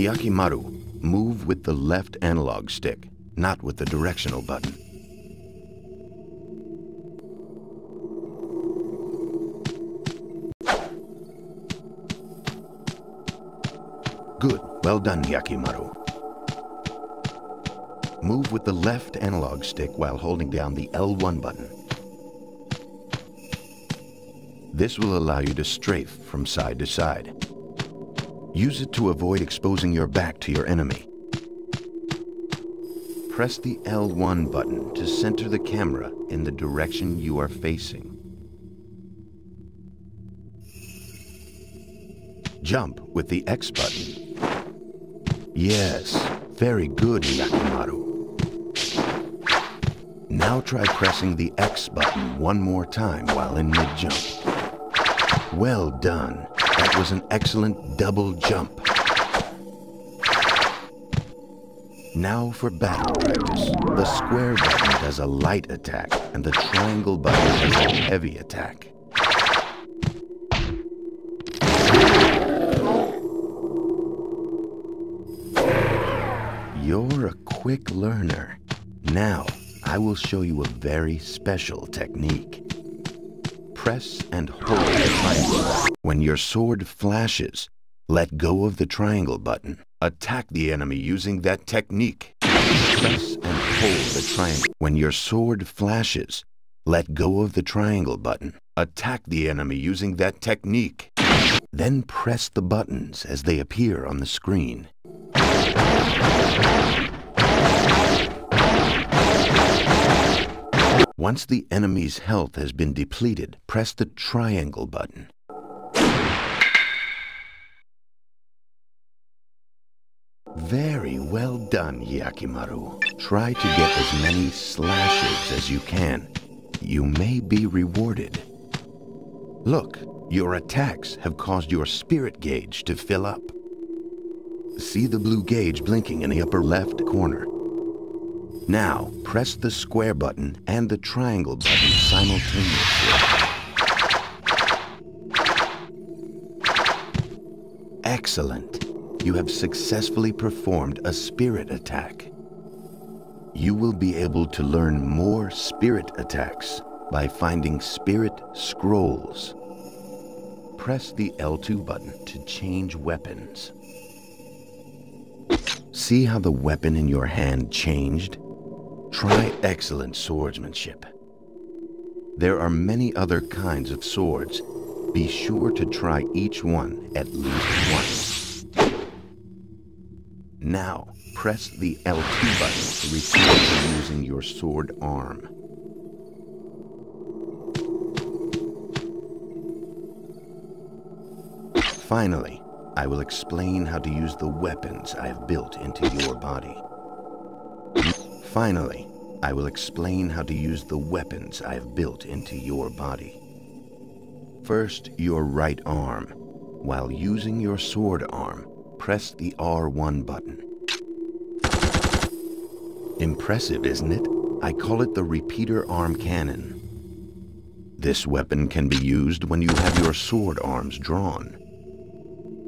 Hyakimaru, move with the left analog stick, not with the directional button. Good. Well done, Hyakimaru. Move with the left analog stick while holding down the L1 button. This will allow you to strafe from side to side. Use it to avoid exposing your back to your enemy. Press the L1 button to center the camera in the direction you are facing. Jump with the X button. Yes, very good, Hyakimaru. Now try pressing the X button one more time while in mid-jump. Well done. That was an excellent double jump. Now for battle practice. The square button does a light attack, and the triangle button does a heavy attack. You're a quick learner. Now, I will show you a very special technique. Press and hold the triangle. When your sword flashes, let go of the triangle button. Attack the enemy using that technique. Press and hold the triangle. When your sword flashes, let go of the triangle button. Attack the enemy using that technique. Then press the buttons as they appear on the screen. Once the enemy's health has been depleted, press the triangle button. Very well done, Hyakimaru. Try to get as many slashes as you can. You may be rewarded. Look, your attacks have caused your spirit gauge to fill up. See the blue gauge blinking in the upper left corner. Now, press the square button and the triangle button simultaneously. Excellent. You have successfully performed a spirit attack. You will be able to learn more spirit attacks by finding spirit scrolls. Press the L2 button to change weapons. See how the weapon in your hand changed? Try excellent swordsmanship. There are many other kinds of swords. Be sure to try each one at least once. Now, press the L2 button to to using your sword arm. Finally, I will explain how to use the weapons I have built into your body. Finally, I will explain how to use the weapons I have built into your body. First, your right arm. While using your sword arm, press the R1 button. Impressive, isn't it? I call it the repeater arm cannon. This weapon can be used when you have your sword arms drawn.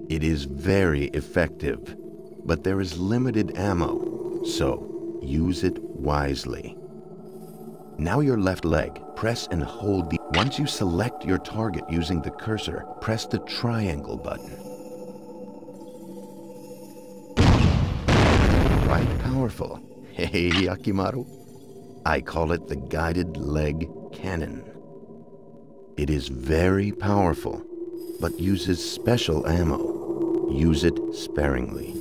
It is very effective, but there is limited ammo, so use it wisely. Now your left leg, press and hold the... Once you select your target using the cursor, press the triangle button. Quite powerful. Hey, Hyakimaru. I call it the guided leg cannon. It is very powerful, but uses special ammo. Use it sparingly.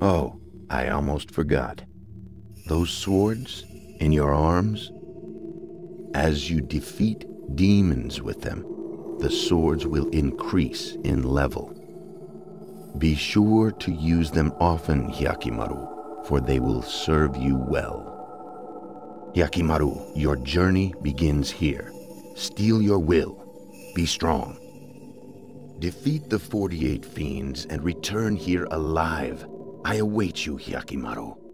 Oh, I almost forgot. Those swords in your arms, as you defeat demons with them, the swords will increase in level. Be sure to use them often, Hyakimaru, for they will serve you well. Hyakimaru, your journey begins here. Steel your will. Be strong. Defeat the 48 fiends and return here alive. I await you, Hyakimaru.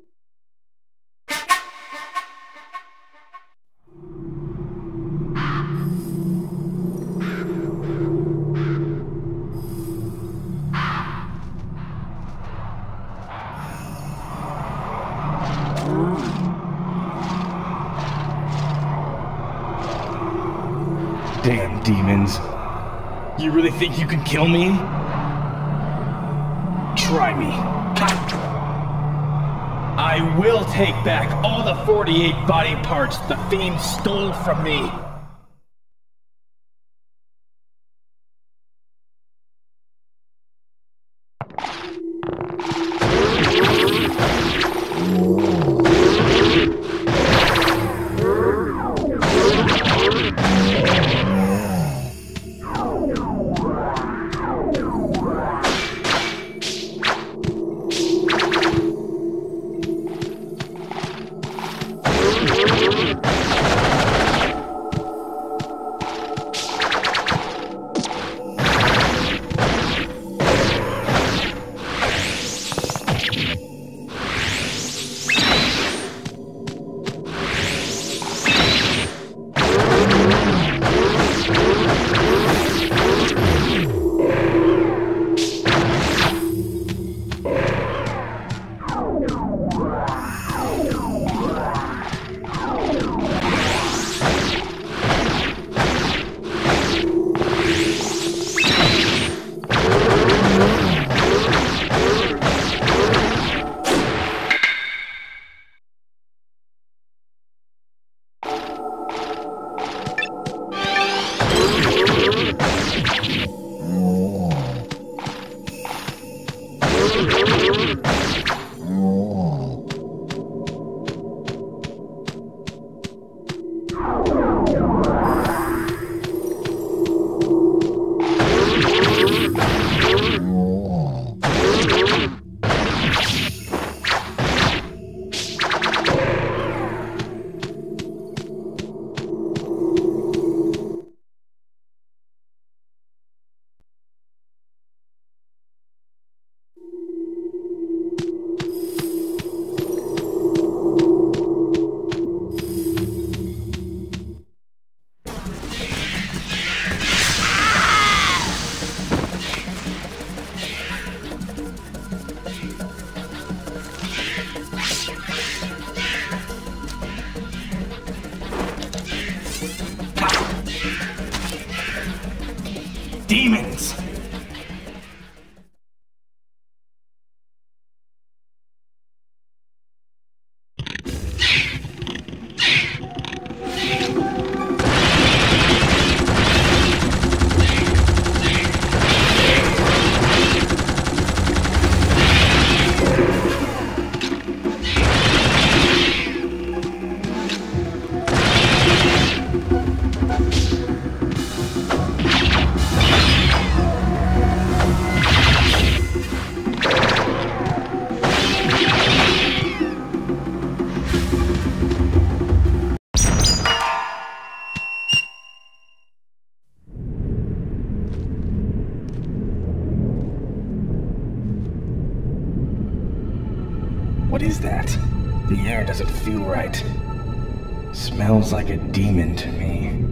Demons. You really think you can kill me? Try me. I will take back all the 48 body parts the fiend stole from me. Demons! What is that? The air doesn't feel right. Smells like a demon to me.